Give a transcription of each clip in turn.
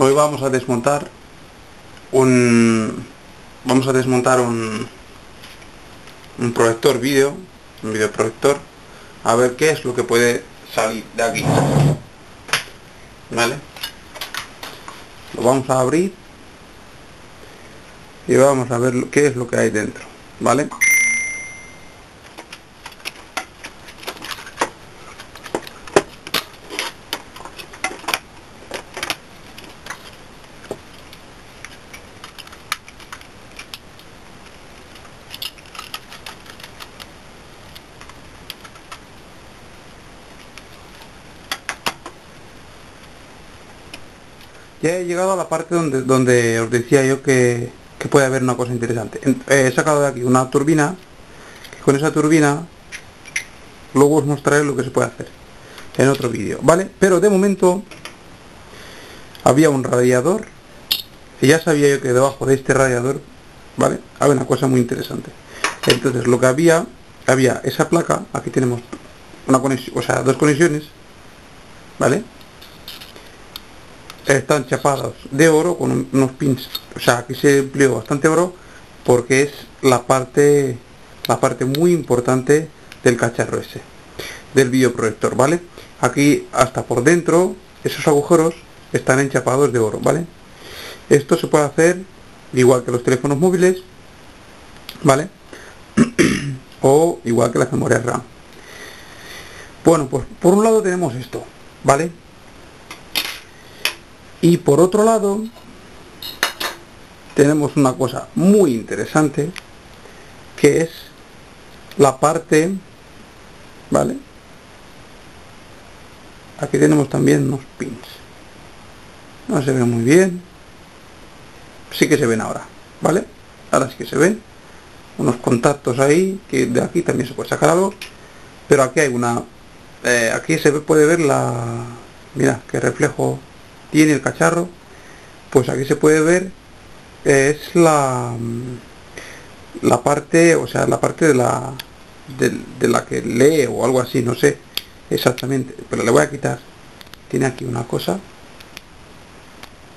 Hoy vamos a desmontar un vamos a desmontar un un proyector vídeo, un videoproyector, a ver qué es lo que puede salir de aquí. ¿Vale? Lo vamos a abrir y vamos a ver qué es lo que hay dentro, ¿vale? Ya he llegado a la parte donde, donde os decía yo que, que puede haber una cosa interesante. En- He sacado de aquí una turbina, que con esa turbina luego os mostraré lo que se puede hacer en otro vídeo, ¿vale? Pero de momento había un radiador, y ya sabía yo que debajo de este radiador, ¿vale? Había una cosa muy interesante. Entonces lo que había, había esa placa, aquí tenemos una conexión, o sea, dos conexiones, ¿vale? Están chapados de oro con un- unos pins o sea aquí se empleó bastante oro porque es la parte la parte muy importante del cacharro ese del videoproyector vale aquí hasta por dentro esos agujeros están enchapados de oro vale esto se puede hacer igual que los teléfonos móviles vale o igual que las memorias RAM. Bueno pues por un lado tenemos esto vale y por otro lado, tenemos una cosa muy interesante, que es la parte, ¿vale? Aquí tenemos también unos pins. No se ven muy bien. Sí que se ven ahora, ¿vale? Ahora sí que se ven. Unos contactos ahí, que de aquí también se puede sacar algo. Pero aquí hay una... eh, aquí se puede ver la... Mira, qué reflejo tiene el cacharro pues aquí se puede ver es la mm, la parte o sea la parte de la de, de la que lee o algo así no sé exactamente pero le voy a quitar. Tiene aquí una cosa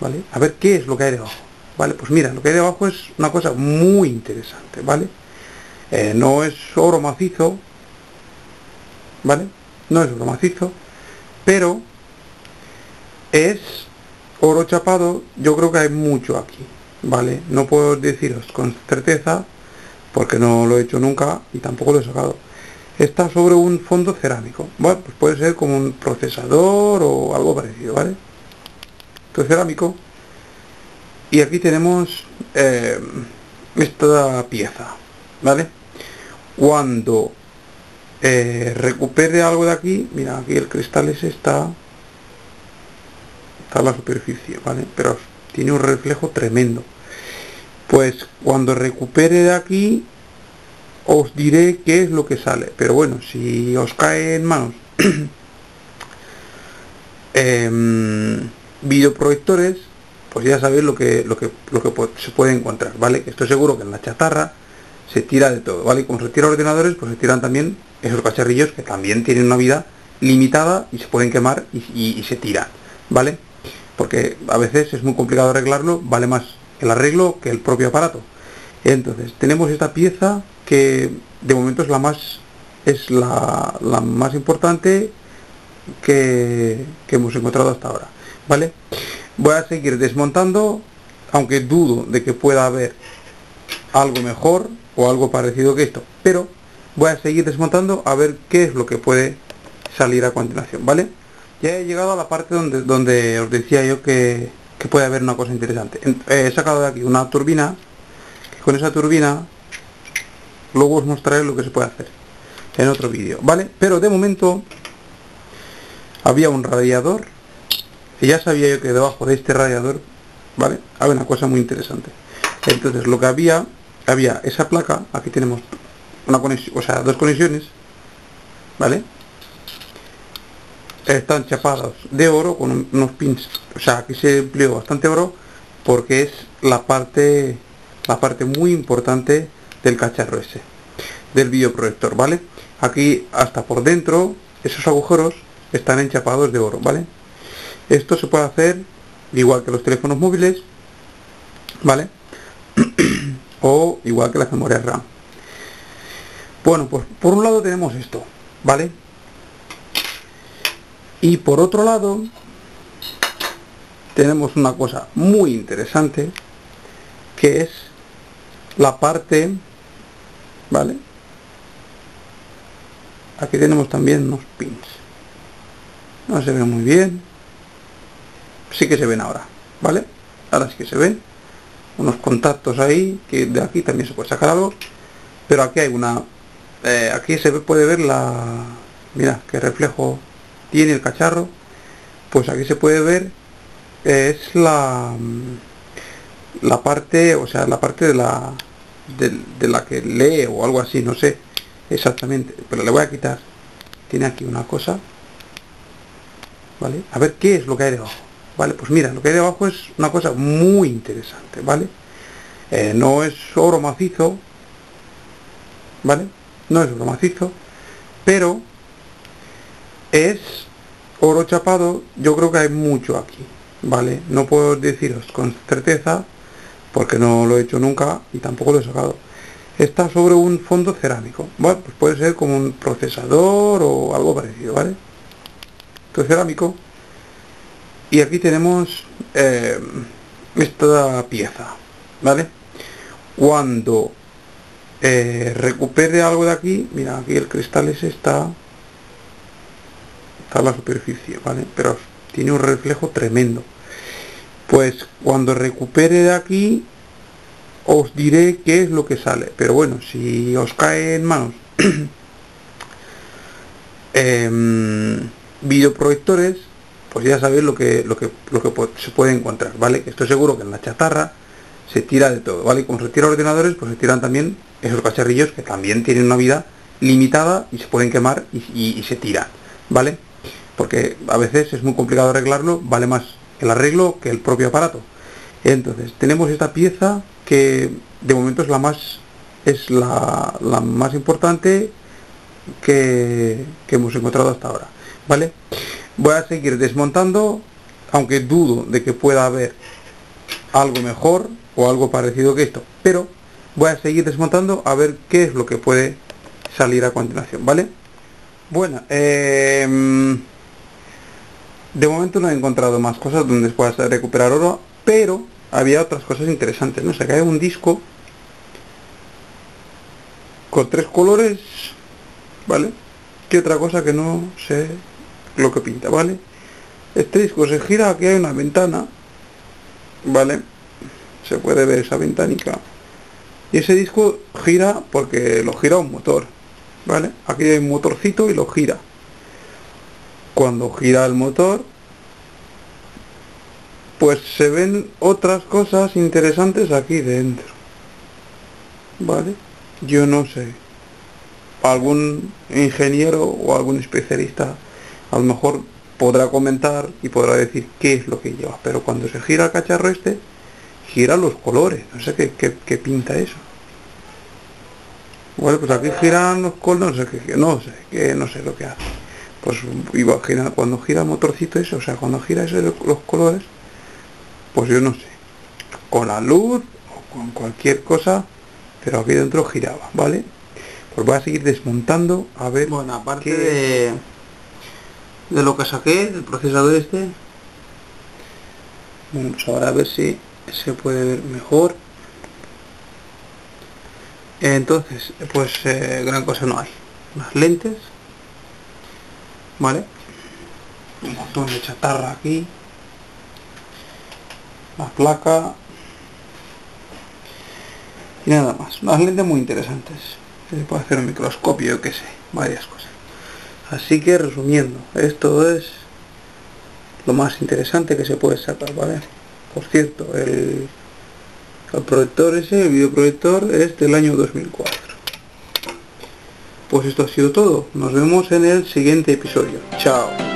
vale a ver qué es lo que hay debajo vale pues mira lo que hay debajo es una cosa muy interesante vale Eh, no es oro macizo vale no es oro macizo pero es oro chapado, yo creo que hay mucho aquí, ¿vale? No puedo deciros con certeza, porque no lo he hecho nunca y tampoco lo he sacado. Está sobre un fondo cerámico, bueno, pues puede ser como un procesador o algo parecido, ¿vale? Esto es cerámico. Y aquí tenemos eh, esta pieza, ¿vale? Cuando eh, recupere algo de aquí, mira, aquí el cristal ese está está la superficie, ¿vale? Pero tiene un reflejo tremendo. Pues cuando recupere de aquí, os diré qué es lo que sale. Pero bueno, si os cae en manos em, videoproyectores, pues ya sabéis lo que, lo que, lo que se puede encontrar, ¿vale? Estoy seguro que en la chatarra se tira de todo, ¿vale? Y se tira ordenadores, pues se tiran también esos cacharrillos que también tienen una vida limitada y se pueden quemar y, y- y se tiran, ¿vale? Porque a veces es muy complicado arreglarlo, vale más el arreglo que el propio aparato. Entonces, tenemos esta pieza que de momento es la más es la, la más importante que, que hemos encontrado hasta ahora, ¿vale? Voy a seguir desmontando, aunque dudo de que pueda haber algo mejor o algo parecido que esto, pero voy a seguir desmontando a ver qué es lo que puede salir a continuación, ¿vale? Ya he llegado a la parte donde, donde os decía yo que, que puede haber una cosa interesante. En- He sacado de aquí una turbina, que con esa turbina luego os mostraré lo que se puede hacer en otro vídeo, ¿vale? Pero de momento había un radiador, y ya sabía yo que debajo de este radiador, ¿vale? Había una cosa muy interesante. Entonces lo que había, había esa placa, aquí tenemos una conexión, o sea, dos conexiones, ¿vale? Están chapados de oro con un- unos pins, o sea, aquí se empleó bastante oro porque es la parte la parte muy importante del cacharro ese, del videoproyector, ¿vale? Aquí hasta por dentro, esos agujeros están enchapados de oro, ¿vale? Esto se puede hacer igual que los teléfonos móviles, ¿vale? o igual que las memorias RAM. Bueno, pues por un lado tenemos esto, ¿vale? Y por otro lado tenemos una cosa muy interesante que es la parte, ¿vale? Aquí tenemos también unos pins. No se ve muy bien. Sí que se ven ahora, ¿vale? Ahora sí que se ven. Unos contactos ahí, que de aquí también se puede sacar algo. Pero aquí hay una... Eh, aquí se puede ver la... Mira, qué reflejo tiene el cacharro. Pues aquí se puede ver... es la... La parte, o sea, la parte de la... De, la que lee o algo así, no sé exactamente. Pero le voy a quitar. Tiene aquí una cosa. ¿Vale? A ver qué es lo que hay debajo. ¿vale? Pues mira, lo que hay debajo es una cosa muy interesante, ¿vale? Eh, no es oro macizo, ¿vale? No es oro macizo, pero es oro chapado, yo creo que hay mucho aquí, ¿vale? No puedo deciros con certeza, porque no lo he hecho nunca y tampoco lo he sacado. Está sobre un fondo cerámico, bueno, pues puede ser como un procesador o algo parecido, ¿vale? Esto es cerámico, y aquí tenemos eh, esta pieza vale cuando eh, recupere algo de aquí mira aquí el cristal ese está está la superficie vale pero tiene un reflejo tremendo pues cuando recupere de aquí os diré qué es lo que sale pero bueno si os cae en manos eh, videoproyectores pues ya sabéis lo que, lo que, lo que se puede encontrar, ¿vale? Estoy seguro que en la chatarra se tira de todo, ¿vale? Como se tiran ordenadores, pues se tiran también esos cacharrillos que también tienen una vida limitada y se pueden quemar y, se tiran, ¿vale? Porque a veces es muy complicado arreglarlo, vale más el arreglo que el propio aparato. Entonces, tenemos esta pieza que de momento es la más es la, la más importante que, que hemos encontrado hasta ahora, ¿vale? voy a seguir desmontando aunque dudo de que pueda haber algo mejor o algo parecido que esto pero voy a seguir desmontando a ver qué es lo que puede salir a continuación vale bueno em, de momento no he encontrado más cosas donde pueda recuperar oro pero había otras cosas interesantes no que hay un disco con tres colores vale que otra cosa que no sé lo que pinta, ¿vale? Este disco se gira, aquí hay una ventana, ¿vale? Se puede ver esa ventánica. Y ese disco gira porque lo gira un motor, ¿vale? Aquí hay un motorcito y lo gira. Cuando gira el motor, pues se ven otras cosas interesantes aquí dentro. ¿Vale? Yo no sé. Algún ingeniero o algún especialista a lo mejor podrá comentar y podrá decir qué es lo que lleva, pero cuando se gira el cacharro este, gira los colores, no sé qué, pinta eso. Bueno, pues aquí giran los colores, no sé qué, no sé, que no sé lo que hace. Pues igual cuando gira el motorcito eso, o sea, cuando gira ese, los colores, pues yo no sé, con la luz o con cualquier cosa, pero aquí dentro giraba, ¿vale? Pues voy a seguir desmontando a ver. Bueno, aparte de de lo que saqué del procesador este vamos ahora a ver si se puede ver mejor entonces pues eh, gran cosa no hay unas lentes vale un montón de chatarra aquí. La placa. Y nada más. Unas lentes muy interesantes. Se puede hacer un microscopio que sé. Varias cosas. Así que resumiendo, esto es lo más interesante que se puede sacar, ¿vale? Por cierto, el, el proyector ese, el videoproyector, es del año 2004. Pues esto ha sido todo. Nos vemos en el siguiente episodio. Chao.